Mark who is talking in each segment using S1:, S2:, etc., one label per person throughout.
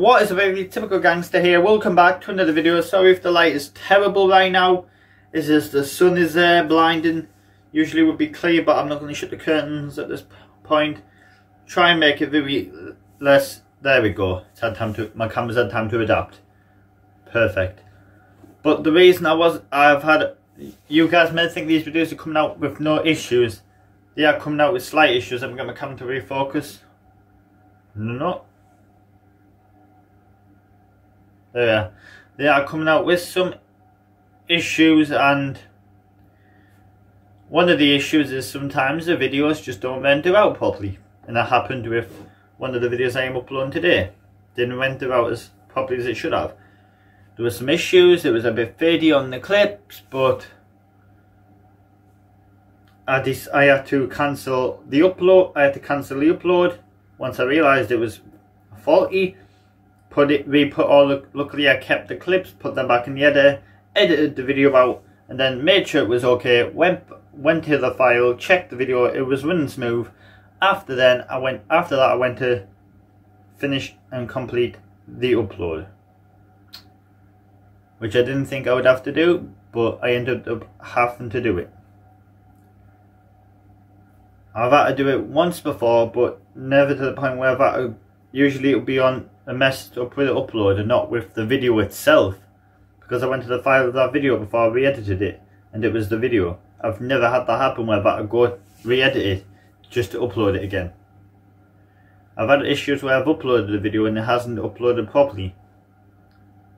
S1: What is a very typical gangster here? Welcome back to another video. Sorry if the light is terrible right now. It's just the sun is there blinding. Usually would be clear but I'm not going to shut the curtains at this point. Try and make it very less. There we go. It's had time to, my camera's had time to adapt. Perfect. But the reason I was, I've had, you guys may think these videos are coming out with no issues. They are coming out with slight issues. I'm going to come to refocus. No. There They are coming out with some issues and one of the issues is sometimes the videos just don't render out properly. And that happened with one of the videos I am uploading today. Didn't render out as properly as it should have. There were some issues, it was a bit fadey on the clips, but I, just, I had to cancel the upload, I had to cancel the upload once I realised it was faulty put it, we put all the, luckily I kept the clips, put them back in the editor, edited the video out, and then made sure it was okay, went, went to the file, checked the video, it was running smooth. After then, I went, after that I went to finish and complete the upload. Which I didn't think I would have to do, but I ended up having to do it. I've had to do it once before, but never to the point where I've had to, usually it'll be on a messed up with the upload and not with the video itself because I went to the file of that video before I re-edited it and it was the video. I've never had that happen where I go re-edit it just to upload it again. I've had issues where I've uploaded the video and it hasn't uploaded properly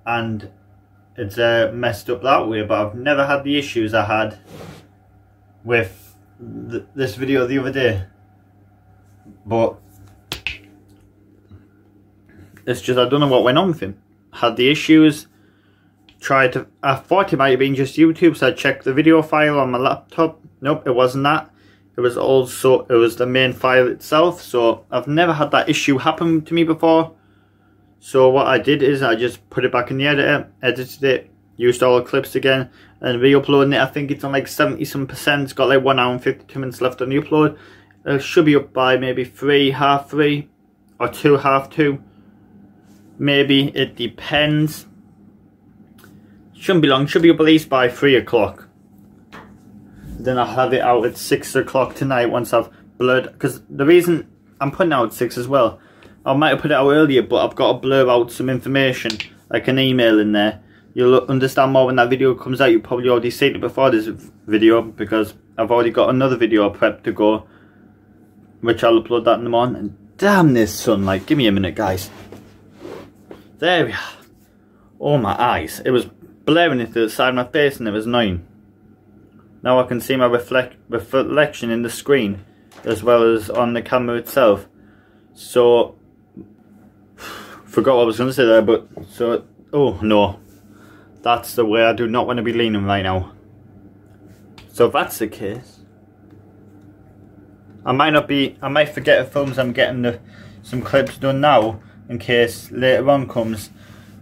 S1: and it's uh, messed up that way but I've never had the issues I had with th this video the other day but it's just I don't know what went on with him. Had the issues. Tried to. I thought it might have been just YouTube, so I checked the video file on my laptop. Nope, it wasn't that. It was also it was the main file itself. So I've never had that issue happen to me before. So what I did is I just put it back in the editor, edited it, used all the clips again, and re-uploading it. I think it's on like 70 some percent. It's got like 1 hour and 52 minutes left on the upload. It should be up by maybe 3, half 3, or 2, half 2. Maybe, it depends. Shouldn't be long, should be released by 3 o'clock. Then I'll have it out at 6 o'clock tonight once I've blurred, because the reason I'm putting out 6 as well, I might have put it out earlier, but I've got to blur out some information, like an email in there. You'll understand more when that video comes out. You probably already seen it before this video, because I've already got another video prepped to go, which I'll upload that in the morning. Damn this sunlight, give me a minute guys. There we are. Oh my eyes. It was blaring into the side of my face and it was annoying. Now I can see my reflect reflection in the screen as well as on the camera itself. So, forgot what I was going to say there, but so, oh no. That's the way I do not want to be leaning right now. So if that's the case, I might not be, I might forget the films I'm getting the, some clips done now in case later on comes.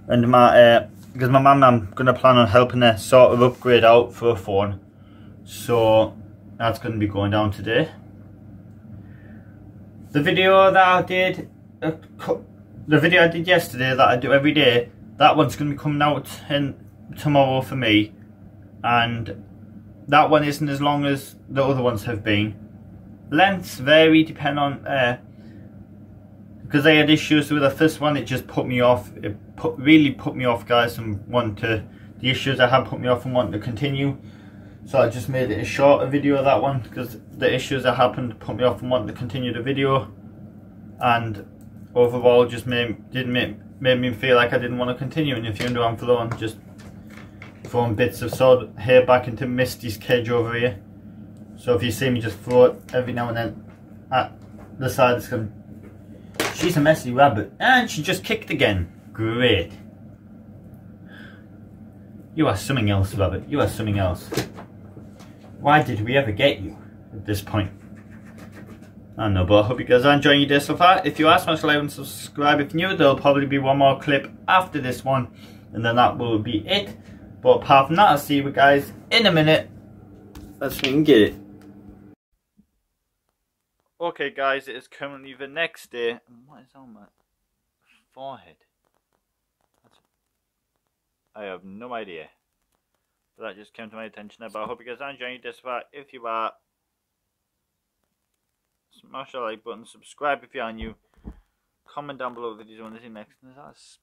S1: And my uh, because my mum I'm gonna plan on helping her sort of upgrade out for a phone. So that's gonna be going down today. The video that I did uh, the video I did yesterday that I do every day that one's gonna be coming out in tomorrow for me. And that one isn't as long as the other ones have been. Lengths vary depending on uh, because I had issues with the first one, it just put me off. It put, really put me off, guys, and want to. The issues I had put me off and wanting to continue. So I just made it a shorter video of that one because the issues that happened put me off and wanting to continue the video. And overall, just made didn't make made me feel like I didn't want to continue. And if you're under throwing just throwing bits of sword hair back into Misty's cage over here. So if you see me just throw it every now and then at the side, it's going She's a messy rabbit. And she just kicked again. Great. You are something else, rabbit. You are something else. Why did we ever get you at this point? I don't know, but I hope you guys are enjoying your day so far. If you are, smash like and subscribe if new. There'll probably be one more clip after this one. And then that will be it. But apart from that, I'll see you guys in a minute. Let's get it. Okay, guys, it is currently the next day. And what is on my forehead? I have no idea. But that just came to my attention But I hope you guys are enjoying this part. If you are, smash the like button, subscribe if you are new, comment down below the videos you want to see next. And that's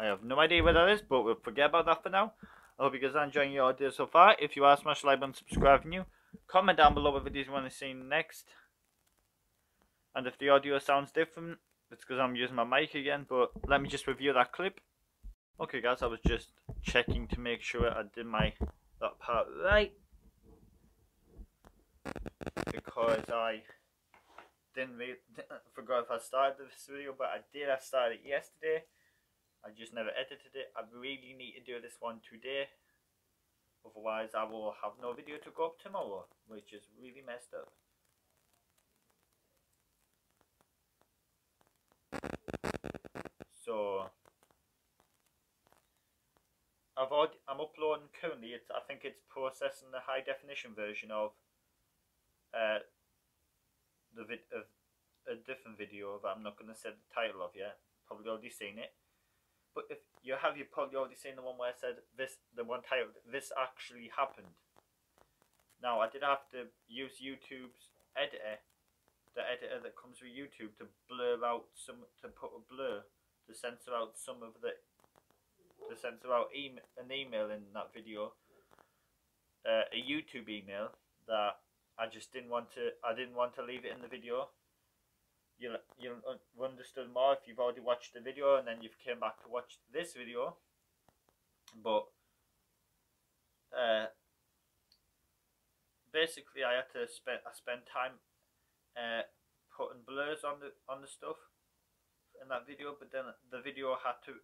S1: I have no idea what that is, but we'll forget about that for now. I hope you guys are enjoying your audio so far. If you are, smash like button, subscribe new. Comment down below what videos you want to see next. And if the audio sounds different, it's because I'm using my mic again, but let me just review that clip. Okay guys, I was just checking to make sure I did my that part right. Because I didn't really, forgot if I started this video, but I did, I started it yesterday. I just never edited it. I really need to do this one today. Otherwise I will have no video to go up tomorrow, which is really messed up. So I've already, I'm uploading currently. It's I think it's processing the high definition version of uh, the vid of a different video that I'm not going to say the title of yet. Probably already seen it. But if you have, your you probably already seen the one where I said this, the one titled "This actually happened." Now I did have to use YouTube's editor, the editor that comes with YouTube, to blur out some, to put a blur, to censor out some of the, to censor out email, an email in that video, uh, a YouTube email that I just didn't want to, I didn't want to leave it in the video you'll you'll understood more if you've already watched the video and then you've came back to watch this video. But uh, basically, I had to spend I spent time uh, putting blurs on the on the stuff in that video, but then the video had to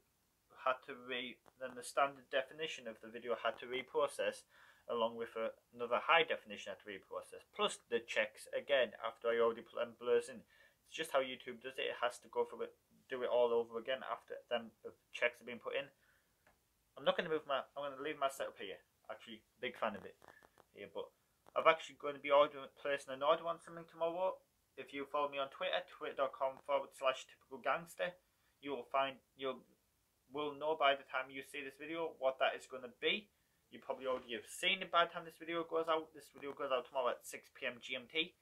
S1: had to re then the standard definition of the video had to reprocess along with a, another high definition had to reprocess plus the checks again after I already put blurs in it's just how YouTube does it. It has to go through it, do it all over again after them checks have been put in. I'm not going to move my. I'm going to leave my setup here. Actually, big fan of it here, but I'm actually going to be ordering, placing an order on something tomorrow. If you follow me on Twitter, twitter.com forward slash typical gangster, you will find you'll will know by the time you see this video what that is going to be. You probably already have seen it by the time this video goes out. This video goes out tomorrow at 6 p.m. GMT.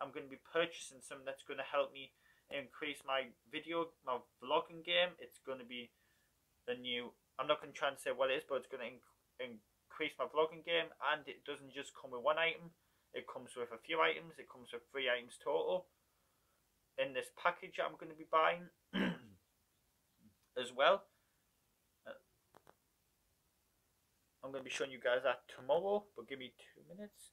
S1: I'm going to be purchasing something that's going to help me increase my video, my vlogging game. It's going to be the new, I'm not going to try and say what it is, but it's going to inc increase my vlogging game. And it doesn't just come with one item, it comes with a few items. It comes with three items total in this package I'm going to be buying as well. Uh, I'm going to be showing you guys that tomorrow, but give me two minutes.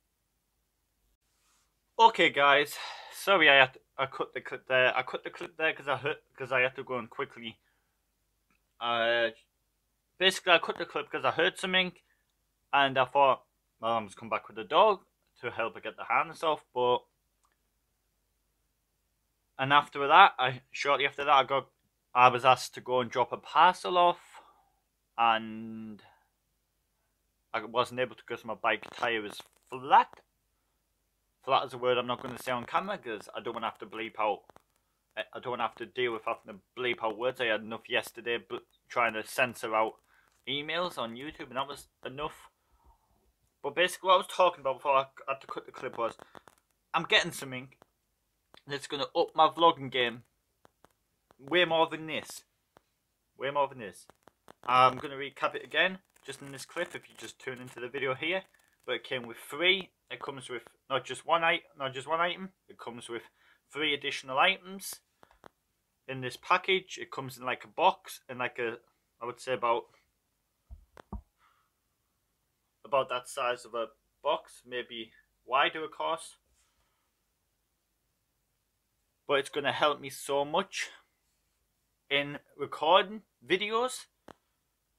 S1: Okay, guys. Sorry, I had to, I cut the clip there. I cut the clip there because I hurt because I had to go on quickly. Uh, basically, I cut the clip because I heard something, and I thought my mom's come back with the dog to help her get the hands off. But and after that, I shortly after that, I got I was asked to go and drop a parcel off, and I wasn't able to because my bike tire was flat flat as a word I'm not going to say on camera because I don't want to have to bleep out. Eh, I don't want to have to deal with having to bleep out words. I had enough yesterday trying to censor out emails on YouTube and that was enough. But basically what I was talking about before I had to cut the clip was I'm getting something that's going to up my vlogging game way more than this. Way more than this. I'm going to recap it again just in this clip if you just tune into the video here. But it came with three it comes with not just one item, not just one item. It comes with three additional items in this package. It comes in like a box and like a, I would say about about that size of a box, maybe wider of course. But it's going to help me so much in recording videos.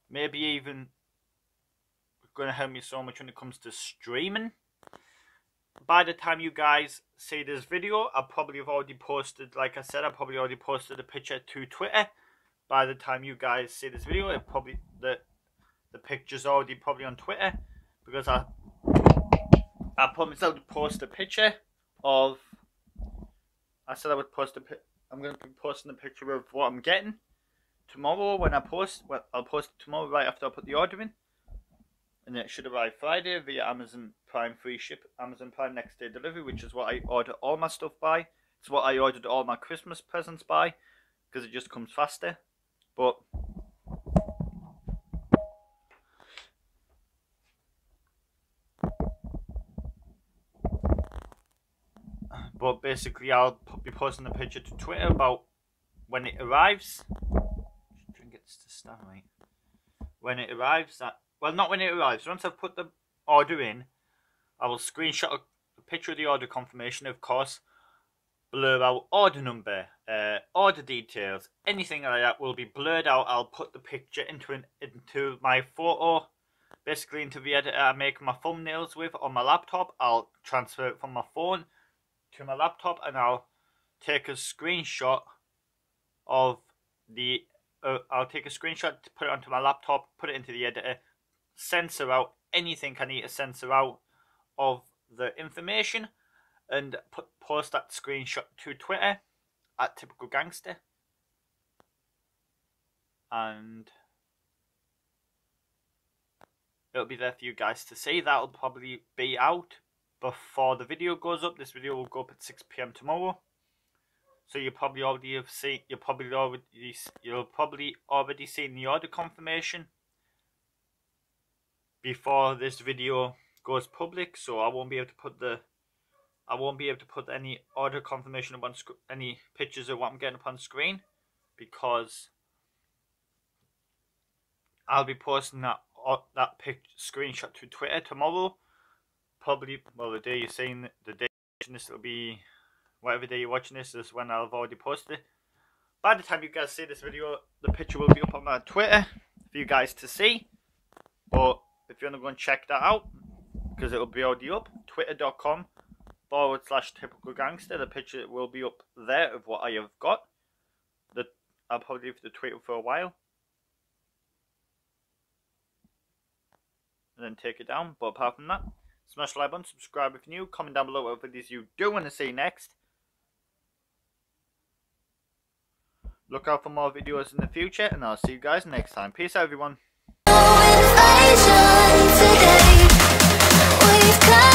S1: Maybe even going to help me so much when it comes to streaming by the time you guys see this video, I'll probably have already posted, like I said, I probably already posted a picture to Twitter. By the time you guys see this video, it probably the the picture's already probably on Twitter because I I promised I would post a picture of I said I would post a. I'm going to be posting a picture of what I'm getting tomorrow when I post. Well, I'll post tomorrow right after I put the order in, and it should arrive Friday via Amazon Prime free ship, Amazon Prime next day delivery, which is what I order all my stuff by. It's what I ordered all my Christmas presents by, because it just comes faster. But but basically I'll be posting a picture to Twitter about when it arrives. Get this to stand right. When it arrives, that well, not when it arrives. Once I've put the order in, I will screenshot a picture of the order confirmation, of course. Blur out order number, uh, order details, anything like that will be blurred out. I'll put the picture into an, into my photo, basically into the editor I make my thumbnails with on my laptop. I'll transfer it from my phone to my laptop and I'll take a screenshot of the uh, I'll take a screenshot to put it onto my laptop, put it into the editor, censor out anything I need to censor out of the information, and put post that screenshot to Twitter at typical gangster. And it'll be there for you guys to see. That'll probably be out before the video goes up. This video will go up at 6 p.m. tomorrow. So you probably already have seen you probably already you'll probably already seen the order confirmation before this video goes public. So I won't be able to put the I won't be able to put any order confirmation on any pictures of what I'm getting up on screen because I'll be posting that uh, that pic screenshot to Twitter tomorrow probably, well, the day you're seeing, the day this will be, whatever day you're watching this is when I've already posted it. By the time you guys see this video, the picture will be up on my Twitter for you guys to see. But if you want to go and check that out, because it will be already up, twitter.com forward slash typical gangster. The picture will be up there of what I have got. The, I'll probably leave the tweet for a while. And then take it down. But apart from that, Smash the like button, subscribe if you're new, comment down below what videos you do want to see next. Look out for more videos in the future, and I'll see you guys next time. Peace out, everyone because